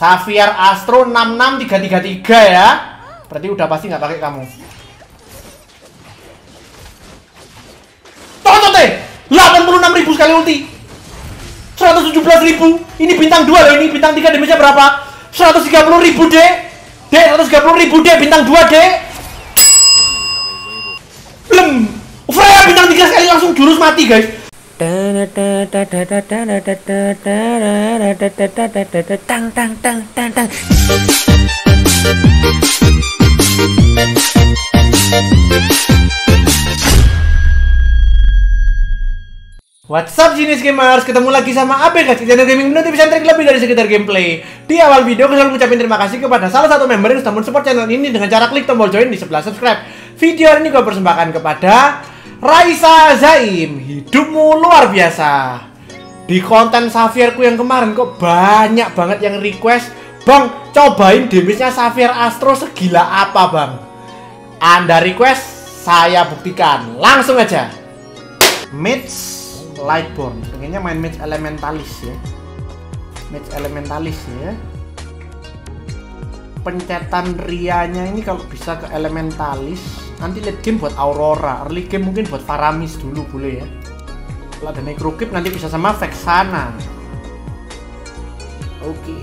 Xavier Astro 66333 ya. Berarti udah pasti nggak pakai kamu. Tonton deh. 86.000 sekali ulti. 117.000. Ini bintang 2 loh ini. Bintang 3 damage-nya berapa? 130.000 dek. Dek 130.000 dek bintang 2 dek. Belum. Freya bintang 3 sekali langsung jurus mati guys. What's up Genius Gamers, ketemu lagi sama guys. Channel Gaming Menurut bisa trik lebih dari sekedar gameplay. Di awal video aku selalu ngucapin terima kasih kepada salah satu member yang sudah mensupport channel ini Dengan cara klik tombol join di sebelah subscribe. Video hari ini gue persembahkan kepada Raisa Zaim Hidupmu luar biasa. Di konten Xavierku yang kemarin kok banyak banget yang request Bang, cobain damage-nya Xavier Astro segila apa bang? Anda request, saya buktikan. Langsung aja. Mage Lightborn. Pengennya main match elementalis ya. Match elementalis ya. Pencetan rianya ini kalau bisa ke elementalis nanti late game buat Aurora early game mungkin buat Faramis dulu boleh ya kalau ada Necrokip nanti bisa sama Vexana oke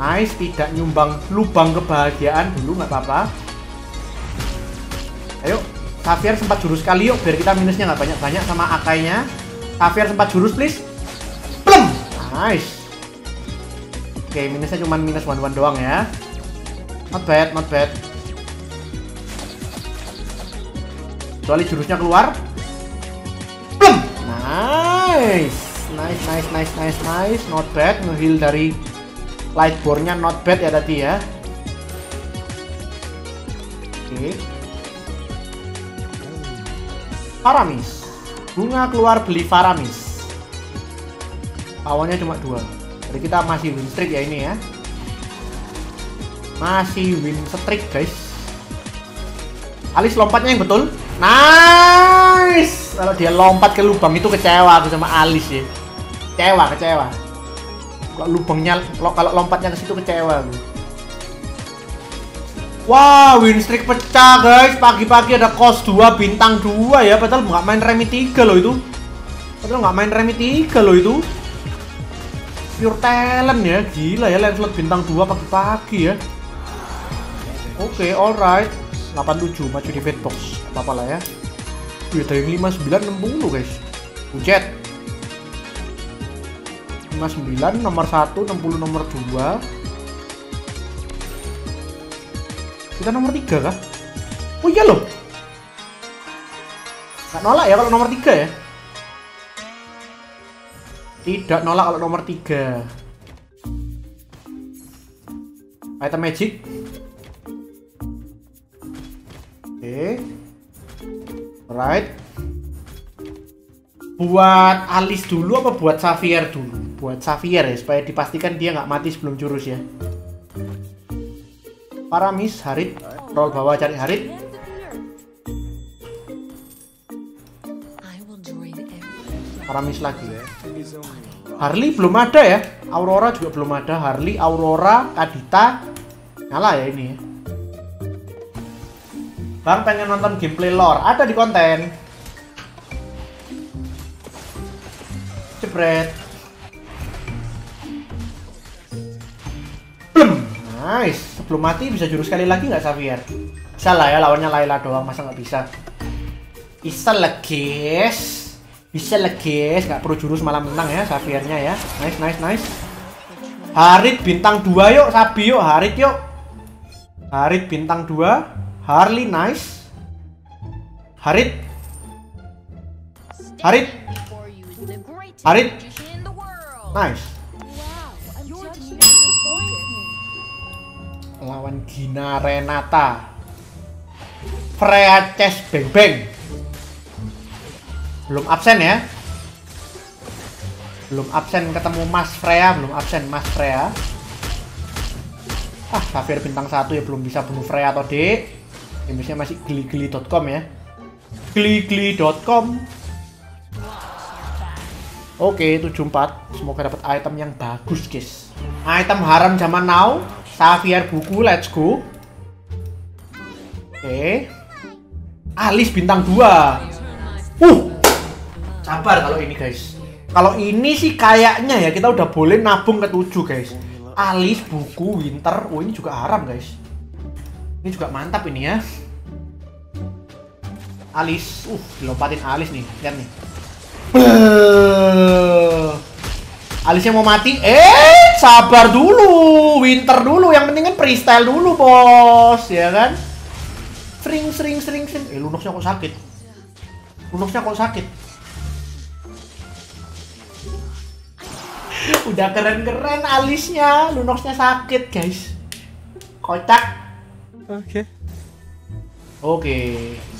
nice tidak nyumbang lubang kebahagiaan dulu nggak apa-apa ayo Xavier sempat jurus kali yuk biar kita minusnya nggak banyak-banyak sama akainya. Xavier sempat jurus please. Plem. Nice. Oke, minusnya cuma minus one one doang ya. Not bad, not bad. Kecuali jurusnya keluar. Nice. Nice, nice, nice, nice, nice. Not bad. Ngeheal dari Lightborn-nya not bad ya tadi ya. Oke. Faramis bunga keluar beli Faramis awalnya cuma dua jadi kita masih win streak ya ini ya masih win streak guys Alis lompatnya yang betul nice kalau dia lompat ke lubang itu kecewa aku sama Alis ya kecewa kecewa kalau lubangnya kalau lompatnya ke situ kecewa aku Wah, win streak pecah guys. Pagi-pagi ada kos 2 bintang 2 ya. Padahal nggak main remi 3 loh itu. Padahal nggak main remi 3 loh itu. Pure talent ya. Gila ya Lancelot bintang 2 pagi-pagi ya. Oke, okay, alright. 87 maju di box. Apa-apa lah ya. Wih, dari 59 60 guys. Bujet. 59 nomor 1 60 nomor 2 Kita nomor 3 kah? Oh iya loh. Nggak nolak ya kalau nomor 3 ya? Tidak nolak kalau nomor 3. Item magic. Oke. Okay. Alright. Buat Alice dulu apa buat Xavier dulu? Buat Xavier ya, supaya dipastikan dia nggak mati sebelum jurus ya. Paramis, Harit, roll bawah cari Harit. Paramis lagi. Harley belum ada ya. Aurora juga belum ada. Harley, Aurora, Kadita. Nyala ya ini ya. Bang pengen nonton gameplay lore. Ada di konten. Jebret. Nice. Sebelum mati bisa jurus sekali lagi nggak Xavier? Bisa lah ya lawannya Layla doang masa nggak bisa? Bisa guys. Bisa guys. Nggak perlu jurus malah menang ya Xaviernya ya. Nice nice nice. Harit bintang 2 yuk Sabi yuk Harit yuk. Harit bintang 2. Harley nice. Harit. Harit. Harit. Nice. lawan Gina Renata Freya Chess Beng Beng belum absen ya belum absen ketemu Mas Freya belum absen Mas Freya ah Xavier bintang satu ya belum bisa bunuh Freya atau dek gamesnya masih geli-geli.com ya geli-geli.com Oke, 74. Semoga dapat item yang bagus, guys. Item haram zaman now. Xavier buku, let's go. Oke. Alis bintang 2. Uh. Sabar kalau ini, guys. Kalau ini sih kayaknya ya kita udah boleh nabung ke 7, guys. Alis buku winter. Oh, ini juga haram, guys. Ini juga mantap ini ya. Alis, uh, dilompatin alis nih, lihat nih. Beuh. Alisnya mau mati. Eh, sabar dulu. Winter dulu. Yang penting kan freestyle dulu, bos. Ya kan? Sering, sering, sering, sering. Eh, Lunoxnya kok sakit? Lunoxnya kok sakit? Udah keren-keren alisnya. Lunoxnya sakit, guys. Kocak. Oke. Oke,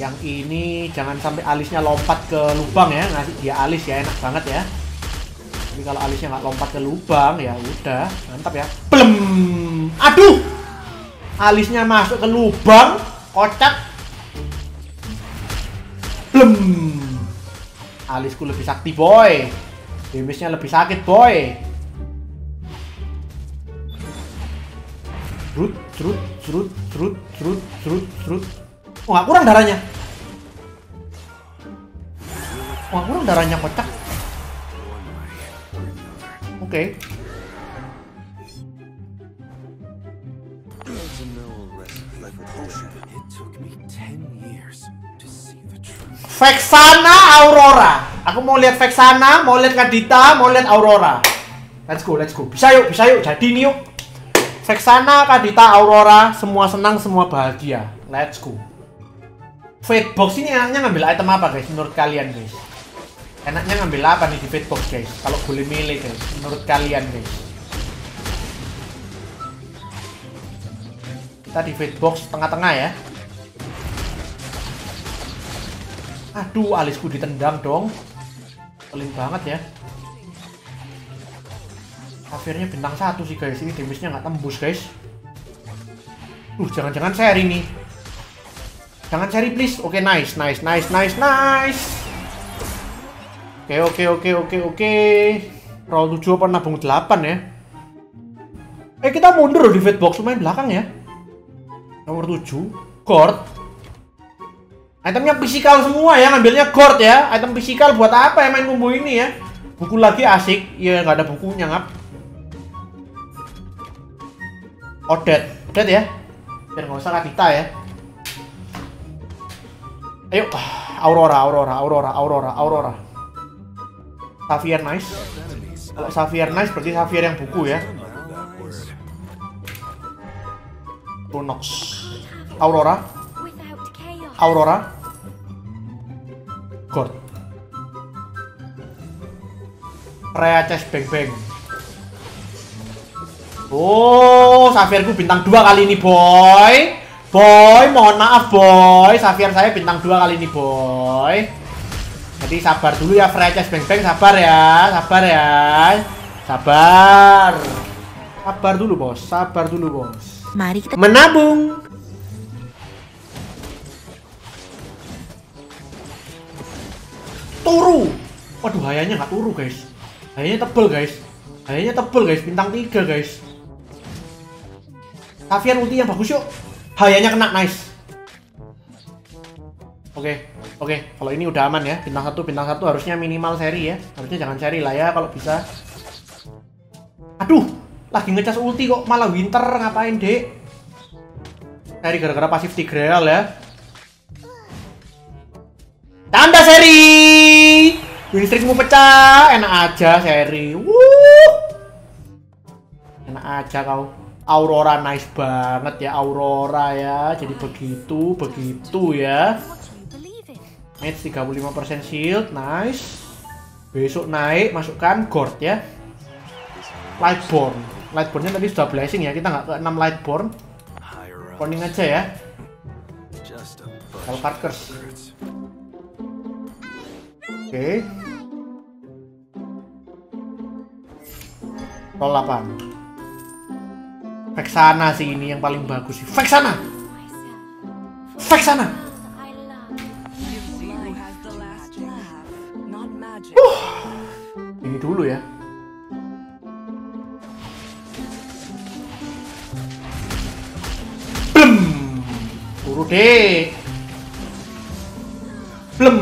yang ini jangan sampai alisnya lompat ke lubang ya, ngasih dia alis ya enak banget ya. Tapi kalau alisnya nggak lompat ke lubang ya udah mantap ya. Blem, aduh, alisnya masuk ke lubang, kocak. Blem, alisku lebih sakti boy, damage-nya lebih sakit boy. Trut, trut, trut, trut, trut, trut, trut. Oh, nggak kurang darahnya. Wah, kurang darahnya kocak. Oke. There's no recipe for potion. It took me 10 years to see the truth. Vexana Aurora. Aku mau lihat Vexana, mau lihat Kadita, mau lihat Aurora. Let's go, let's go. Bisa yuk, bisa yuk. Jadi nih yuk. Vexana, Kadita, Aurora, semua senang, semua bahagia. Let's go. Fate box ini enaknya ngambil item apa guys menurut kalian guys? Enaknya ngambil apa nih di fate box guys? Kalau boleh milih guys, menurut kalian guys. Kita di fate box tengah-tengah ya. Aduh, alisku ditendang dong. Peling banget ya. Akhirnya bintang satu sih guys. Ini damage-nya nggak tembus guys. Uh, jangan-jangan seri nih. Jangan seri please. Oke, nice, nice, nice, nice, nice. Oke, oke, oke, oke, oke. Roll 7 apa nabung 8 ya? Eh, kita mundur loh di fate box lumayan belakang ya. Nomor 7, Gord. Itemnya physical semua ya, ngambilnya Gord ya. Item physical buat apa ya main kumbu ini ya? Buku lagi asik, ya nggak ada bukunya ngap. Odet, Odet ya. Biar nggak usah Kadita ya. Ayo, Aurora, Aurora, Aurora, Aurora, Aurora. Xavier nice. Kalau Xavier nice berarti Xavier yang buku ya. Lunox. Aurora. Aurora. God. Rhea chest bang bang. Oh, Xavierku bintang 2 kali ini, boy. Boy, mohon maaf, boy. Xavier saya bintang 2 kali ini, boy. Jadi sabar dulu ya, Rhea chest bang bang. Sabar ya, sabar ya. Sabar. Sabar dulu, bos. Sabar dulu, bos. Mari kita Menabung. Turu. Waduh, hayanya nggak turu, guys. Hayanya tebel, guys. Hayanya tebel, guys. Bintang 3, guys. Xavier ulti yang bagus yuk. Hayanya kena, nice. Oke, oke. Kalau ini udah aman ya. Bintang satu, bintang satu harusnya minimal seri ya. Harusnya jangan seri lah ya kalau bisa. Aduh, lagi ngecas ulti kok malah winter ngapain dek? Seri gara-gara pasif Tigreal ya. Tanda seri. Winstreakmu pecah, enak aja seri. Wuh. Enak aja kau. Aurora nice banget ya Aurora ya. Jadi begitu, begitu ya. Match 35% shield, nice. Besok naik, masukkan Gord ya. Lightborn. Lightbornnya tadi sudah blessing ya, kita nggak ke 6 Lightborn. Poning aja ya. Curse. secrets. Oke. Roll 8. Vexana sih ini yang paling bagus sih. Vexana! Vexana! Magic. Ini dulu ya. Blem. Turu deh. Blem.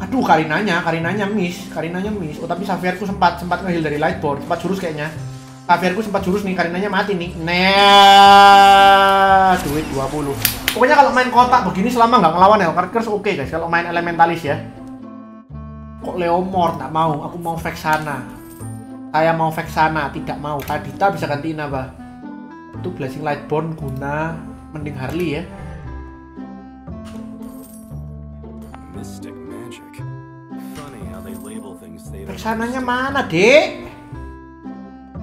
Aduh, Karinanya, Karinanya miss, Karinanya miss. Oh, tapi Xavierku sempat sempat ngeheal dari Lightborn, sempat jurus kayaknya. Xavierku sempat jurus nih, Karinanya mati nih. Nah, duit 20. Pokoknya kalau main kotak begini selama nggak ngelawan Hellcarkers oke guys. Kalau main Elementalis ya. Kok Leomord nggak mau? Aku mau Vexana. Saya mau Vexana, tidak mau. Kadita bisa gantiin apa? Itu Blessing Lightborn guna mending Harley ya. Vexananya mana, Dek?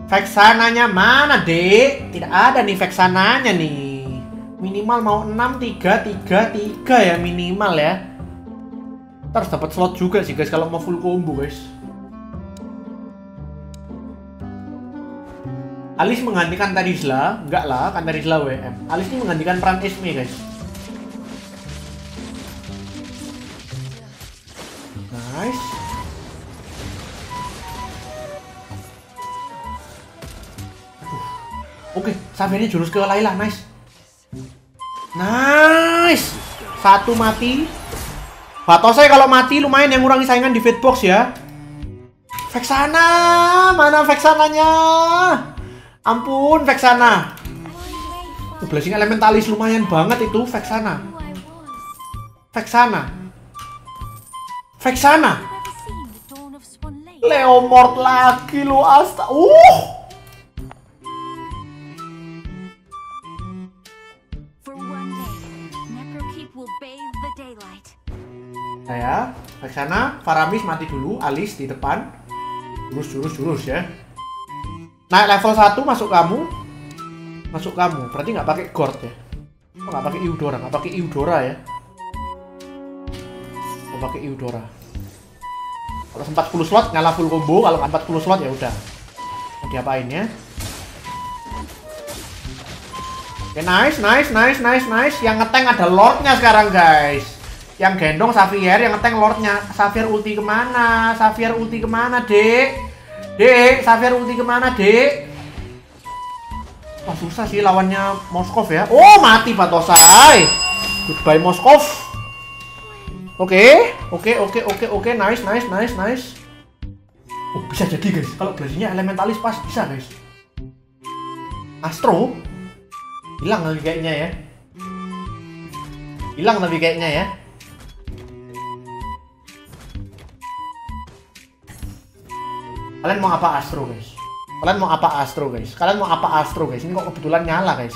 Vexananya mana, Dek? Tidak ada nih Vexananya nih. Minimal mau 6 3 3 3 ya minimal ya. Harus dapat slot juga sih guys kalau mau full combo, guys. Alis menggantikan Tarisla, enggak lah, kan Tarisla WM. Alis ini menggantikan peran Esme, guys. Nice. Oke, Xaviernya jurus ke Layla, nice. Nice. Satu mati. Batosai kalau mati lumayan yang ngurangi saingan di Fitbox ya. Vexana, mana Vexananya? Ampun, Vexana. Uh, Blessing Elementalis lumayan banget itu Vexana. Vexana. Vexana. Leomord lagi lu asta. Uh. Vexana, Faramis mati dulu, Alis di depan. Jurus, jurus, jurus ya. Naik level 1 masuk kamu. Masuk kamu. Berarti nggak pakai Gord ya. Oh, nggak pakai Eudora, nggak pakai Eudora ya. Nggak pakai Eudora. Kalau 40 slot ngalah full combo, kalau nggak 40 slot ya udah. Mau diapain ya? Oke, nice, nice, nice, nice, nice. Yang ngeteng ada Lordnya sekarang, guys. Yang gendong Xavier, yang ngeteng Lordnya. Xavier ulti ke mana? Xavier ulti ke mana, dek? Dek, Xavier ulti ke mana, dek? Wah, susah sih lawannya Moskov ya. Oh, mati Batosai. Goodbye Moskov. Oke, oke, oke, oke, oke. Nice, nice, nice, nice. Oh, bisa jadi, guys. Kalau blessingnya elementalis pas bisa, guys. Astro hilang lagi kayaknya ya hilang tapi kayaknya ya kalian mau apa Astro guys kalian mau apa Astro guys kalian mau apa Astro guys ini kok kebetulan nyala guys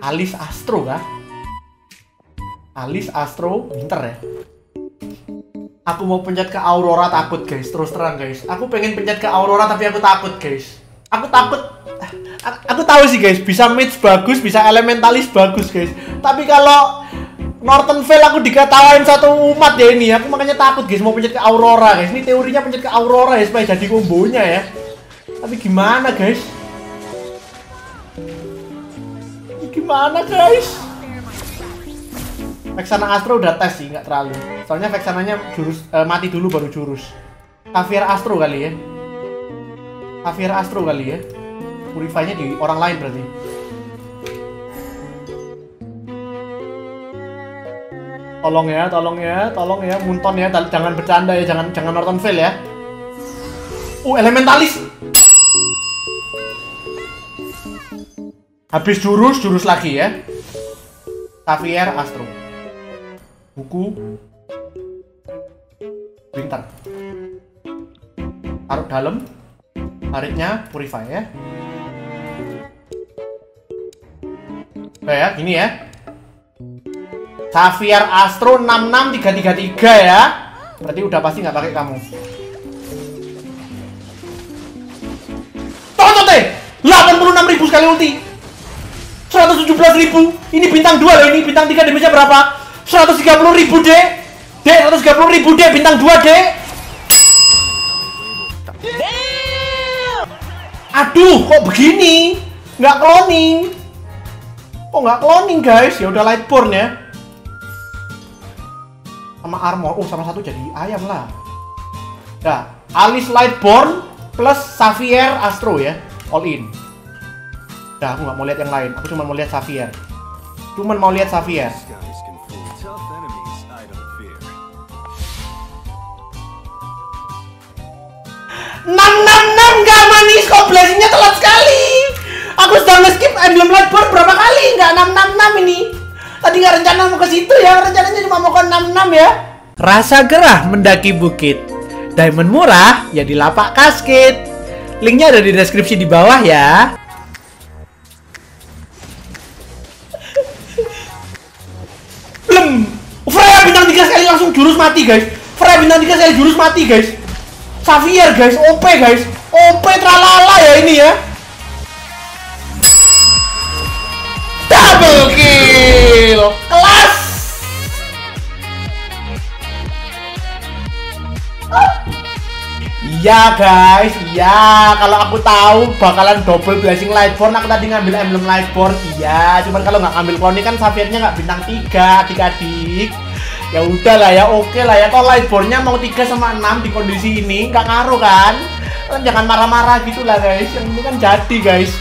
Alis Astro kah Alis Astro pinter ya Aku mau pencet ke Aurora takut guys, terus terang guys. Aku pengen pencet ke Aurora tapi aku takut guys. Aku takut. A- Aku tahu sih guys, bisa mage bagus, bisa elementalis bagus guys. Tapi kalau Norton Vale aku dikatawain satu umat ya ini, aku makanya takut guys mau pencet ke Aurora guys. Ini teorinya pencet ke Aurora ya supaya jadi kombonya ya. Tapi gimana guys? Ini Gimana guys? Vexana Astro udah tes sih, nggak terlalu. Soalnya Vexananya jurus eh, mati dulu baru jurus. Xavier Astro kali ya. Xavier Astro kali ya. Purify-nya di orang lain berarti. Tolong ya, tolong ya, tolong ya, Munton ya, jangan bercanda ya, jangan jangan Norton Vale ya. Uh, Elementalis. Habis jurus, jurus lagi ya. Xavier Astro. Buku. Pintar. Taruh dalam. Tariknya purify ya. Oke ya, gini ya. Xavier Astro 66333 ya. Berarti udah pasti nggak pakai kamu. Tonton deh. 86.000 sekali ulti. 117.000. Ini bintang 2 loh ini. Bintang 3 damage-nya berapa? 130.000 dek. Dek, 130.000 dek. Bintang 2 dek. Aduh, kok begini? Nggak cloning. Kok nggak cloning guys? Ya udah Lightborn ya. Sama armor. Oh, sama satu jadi ayam lah. Nah, Alice Lightborn plus Xavier Astro ya. All in. Nah, aku nggak mau lihat yang lain. Aku cuma mau lihat Xavier. Cuman mau lihat Xavier. Don't fear. 666 nggak manis kok blessingnya telat sekali. Aku sudah nge-skip emblem Lightborn berapa kali nggak 666 ini. Tadi nggak rencana mau ke situ ya, rencananya cuma mau ke 66 ya. Rasa gerah mendaki bukit. Diamond murah ya di lapak kasket. Linknya ada di deskripsi di bawah ya. Belum. Freya bintang 3 sekali langsung jurus mati guys. Freya bintang 3 sekali jurus mati guys. Xavier guys, OP guys. OP tralala ya ini ya. Double kill. Kelas. Iya guys, iya. Kalau aku tahu bakalan double blessing Lightborn, aku tadi ngambil emblem Lightborn. Iya, cuman kalau nggak ngambil clone kan Xaviernya nggak bintang 3, adik-adik. Ya udah lah ya, oke lah ya. Kalau Lightbornnya mau 3 sama 6 di kondisi ini, nggak ngaruh kan? Kalian jangan marah-marah gitu lah guys. Yang ini kan jadi guys.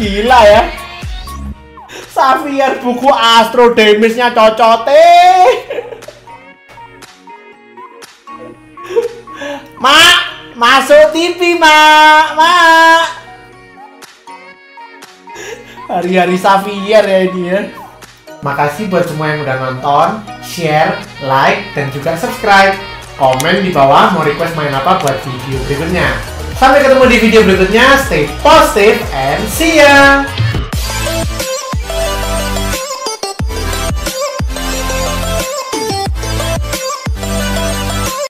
Gila ya. Xavier buku Astro damage-nya cocote. Mak, masuk TV, Mak. Mak. Hari-hari Xavier ya ini ya. Makasih buat semua yang udah nonton, share, like, dan juga subscribe. Komen di bawah mau request main apa buat video berikutnya. Sampai ketemu di video berikutnya. Stay positive and see ya.